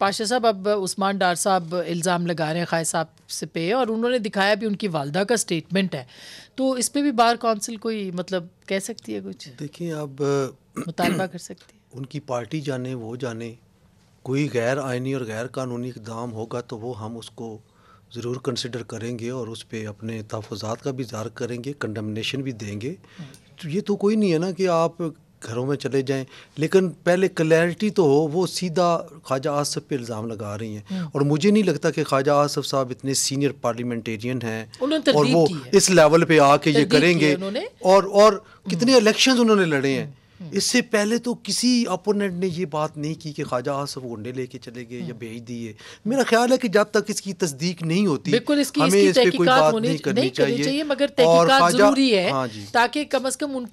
पाशा साहब अब उस्मान डार साहब इल्ज़ाम लगा रहे हैं खाय साहब से पे और उन्होंने दिखाया भी उनकी वालदा का स्टेटमेंट है। तो इस पर भी बार काउंसिल कोई मतलब कह सकती है कुछ? देखिए अब मुतालबा कर सकती है। उनकी पार्टी जाने वो जाने कोई गैर आइनी और गैर कानूनी इकदाम होगा तो वो हम उसको ज़रूर कंसिडर करेंगे और उस पर अपने तहफ़ात का भी इजहार करेंगे कंडमनेशन भी देंगे। तो ये तो कोई नहीं है ना कि आप घरों में चले जाएँ। लेकिन पहले क्लैरिटी तो हो वो सीधा ख्वाजा आसफ पे इल्ज़ाम लगा रही हैं। हम्म। और मुझे नहीं लगता कि ख्वाजा आसफ साहब इतने सीनियर पार्लियामेंटेरियन हैं। और वो है। इस लेवल पे आके ये करेंगे। और और कितने इलेक्शन उन्होंने लड़े हैं। इससे पहले तो किसी अपोनेंट ने ये बात नहीं की कि ख्वाजा आसफ गुंडे लेके चले गए या भेज दिए। मेरा ख्याल है कि जब तक इसकी तस्दीक नहीं होती बिल्कुल इसकी हमें इसकी इस पे कोई तहकीकात बात होनी नहीं करनी चाहिए। चाहिए मगर और तहकीकात ज़रूरी है हाँ ताकि कम अज कम उनको